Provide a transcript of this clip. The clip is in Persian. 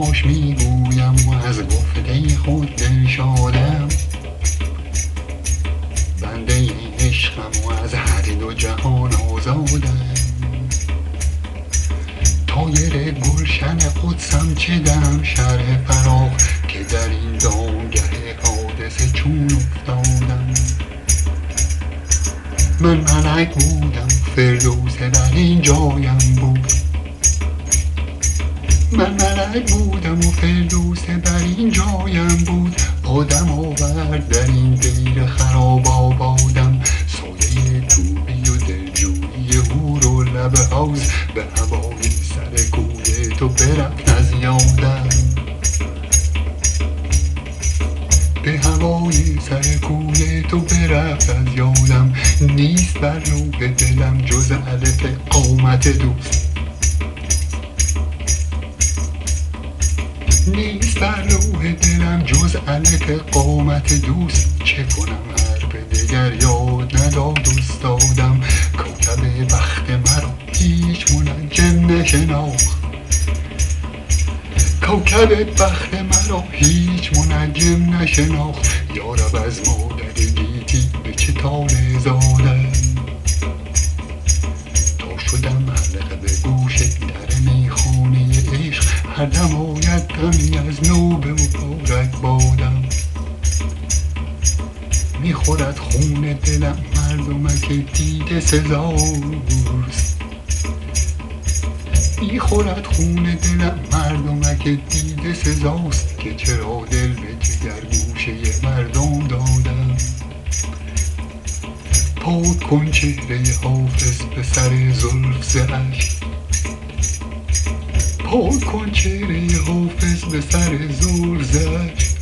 فاش می‌گویم و از گفته خود دلشادم بنده عشقم و از هر دو جهان آزادم. طایر گلشن قدسم چه دم شرح فراغ که در این دامگه حادثه چون افتادم. من ملک بودم فردوس در این جایم بود. من ملک بودم و فردوس بر این جایم بود. آدم آورد در این دیر خراب آبادم. سایه توبی و دلجویی هور و لب حوز به هوای سر کوی تو برفت از یادم. به هوای سر کوی تو برفت از یادم. نیست بر روح دلم جز الف قامت دوست. نیست بر روح دلم جز الف قامت دوست. چه کنم به دگر یاد نداد استادم کوکب بخت مرا هیچ منجم نشناخت. کوکب بخت مرا هیچ منجم نشناخت. یارب از مادر گیتی به چه تاله زادم. تا شدم حلقه به گوش در میخانه عشق هر دم مبارک بادم می‌خورد خون دلم مردمک دیده سزاست می‌خورد خون دلم مردمک دیده سزاست که چرا دل به جگر گوشه مردم دادم. پاک کن چهره حافظ به سر زلف ز پاک کن چهره حافظ به سر زلف ز